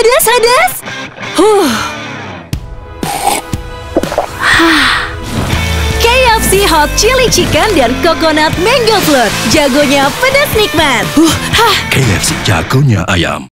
Pedas, pedas. Huh. KFC Hot Chili Chicken dan Coconut Mango Float. Jagonya pedas nikmat. Huh. hah. KFC jagonya ayam.